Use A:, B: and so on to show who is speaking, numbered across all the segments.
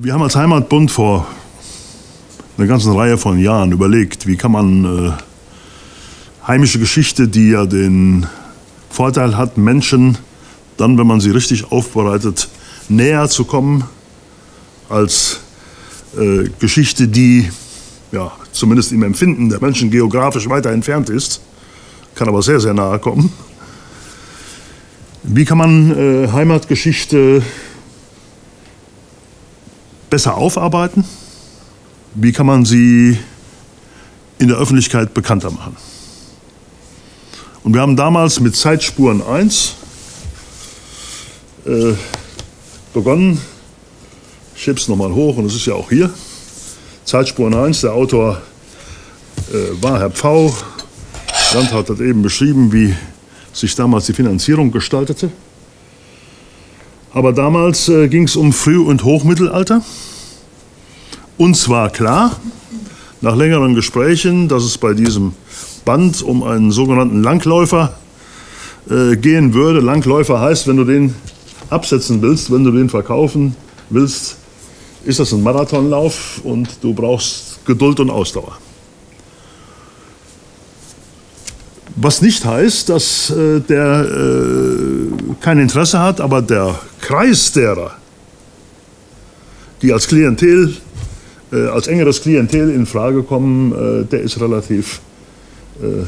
A: Wir haben als Heimatbund vor einer ganzen Reihe von Jahren überlegt, wie kann man äh, heimische Geschichte, die ja den Vorteil hat, Menschen dann, wenn man sie richtig aufbereitet, näher zu kommen als äh, Geschichte, die ja, zumindest im Empfinden der Menschen geografisch weiter entfernt ist, kann aber sehr, sehr nahe kommen. Wie kann man äh, Heimatgeschichte besser aufarbeiten? Wie kann man sie in der Öffentlichkeit bekannter machen? Und wir haben damals mit Zeitspuren 1 äh, begonnen. Ich schiebe es nochmal hoch und es ist ja auch hier. Zeitspuren 1, der Autor äh, war Herr Pfau. Landrat hat eben beschrieben, wie sich damals die Finanzierung gestaltete. Aber damals äh, ging es um Früh- und Hochmittelalter. Uns war klar, nach längeren Gesprächen, dass es bei diesem Band um einen sogenannten Langläufer äh, gehen würde. Langläufer heißt, wenn du den absetzen willst, wenn du den verkaufen willst, ist das ein Marathonlauf und du brauchst Geduld und Ausdauer. Was nicht heißt, dass äh, der äh, kein Interesse hat, aber der Kreis derer, die als Klientel, äh, als engeres Klientel in Frage kommen, äh, der ist relativ äh,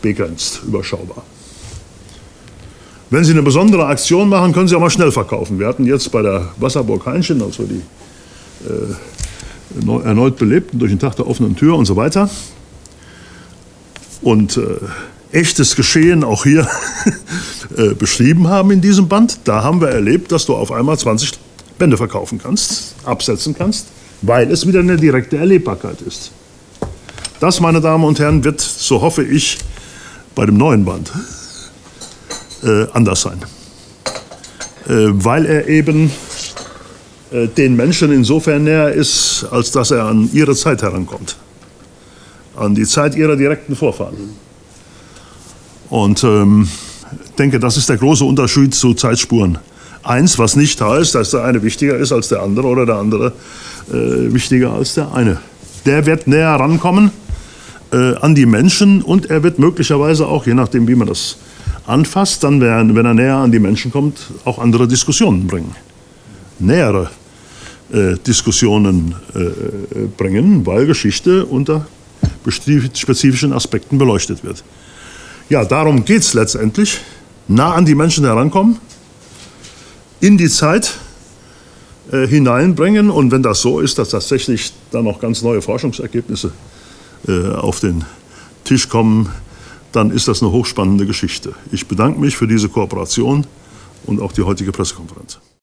A: begrenzt, überschaubar. Wenn Sie eine besondere Aktion machen, können Sie auch mal schnell verkaufen. Wir hatten jetzt bei der Wasserburg Heinchen, also die äh, erneut belebten durch den Tag der offenen Tür und so weiter, und äh, echtes Geschehen auch hier äh, beschrieben haben in diesem Band, da haben wir erlebt, dass du auf einmal 20 Bände verkaufen kannst, absetzen kannst, weil es wieder eine direkte Erlebbarkeit ist. Das, meine Damen und Herren, wird, so hoffe ich, bei dem neuen Band äh, anders sein. Äh, weil er eben äh, den Menschen insofern näher ist, als dass er an ihre Zeit herankommt an die Zeit ihrer direkten Vorfahren. Und ähm, denke, das ist der große Unterschied zu Zeitspuren. Eins, was nicht heißt, dass der eine wichtiger ist als der andere oder der andere äh, wichtiger als der eine. Der wird näher rankommen äh, an die Menschen und er wird möglicherweise auch, je nachdem, wie man das anfasst, dann, wenn er näher an die Menschen kommt, auch andere Diskussionen bringen. Nähere äh, Diskussionen äh, bringen, weil Geschichte unter spezifischen Aspekten beleuchtet wird. Ja, darum geht es letztendlich. Nah an die Menschen herankommen, in die Zeit äh, hineinbringen und wenn das so ist, dass tatsächlich dann noch ganz neue Forschungsergebnisse äh, auf den Tisch kommen, dann ist das eine hochspannende Geschichte. Ich bedanke mich für diese Kooperation und auch die heutige Pressekonferenz.